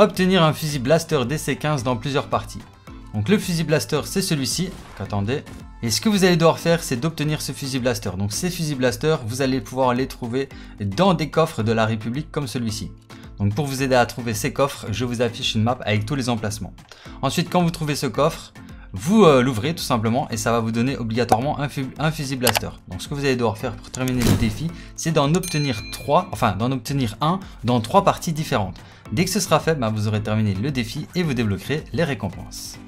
obtenir un fusil blaster DC15 dans plusieurs parties. Donc le fusil blaster c'est celui-ci, attendez. Et ce que vous allez devoir faire c'est d'obtenir ce fusil blaster. Donc ces fusils blaster vous allez pouvoir les trouver dans des coffres de la République comme celui-ci. Donc pour vous aider à trouver ces coffres, je vous affiche une map avec tous les emplacements. Ensuite quand vous trouvez ce coffre, vous euh, l'ouvrez tout simplement et ça va vous donner obligatoirement un, fusil blaster. Donc ce que vous allez devoir faire pour terminer le défi, c'est d'en obtenir 3, enfin d'en obtenir un dans trois parties différentes. Dès que ce sera fait, bah, vous aurez terminé le défi et vous débloquerez les récompenses.